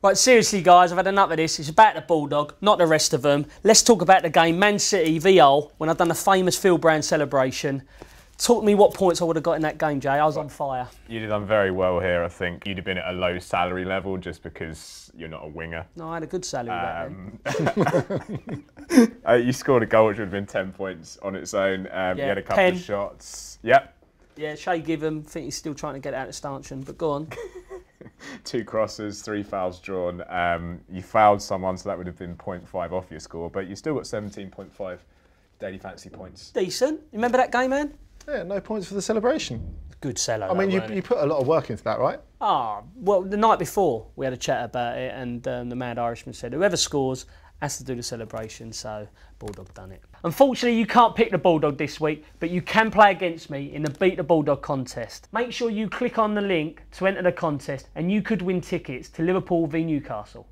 Right, seriously, guys, I've had enough of this. It's about the Bulldog, not the rest of them. Let's talk about the game Man City v Hull when I've done the famous Phil Brown celebration. Talk me what points I would have got in that game, Jay. I was on fire. You'd have done very well here, I think. You'd have been at a low salary level just because you're not a winger. No, I had a good salary Um, uh, you scored a goal which would have been 10 points on its own. Um, you had a couple 10. of shots. Yep. Yeah, Shay Given, think he's still trying to get out of stanchion, but go on. Two crosses, three fouls drawn. Um, you fouled someone, so that would have been 0.5 off your score, but you still got 17.5 daily fantasy points. Decent. Remember that game, man? Yeah, no points for the celebration. Good seller. I mean, you, you put a lot of work into that, right? Ah, well, the night before we had a chat about it, and um, the Mad Irishman said whoever scores has to do the celebration. So Bulldog done it. Unfortunately, you can't pick the Bulldog this week, but you can play against me in the Beat the Bulldog contest. Make sure you click on the link to enter the contest, and you could win tickets to Liverpool v Newcastle.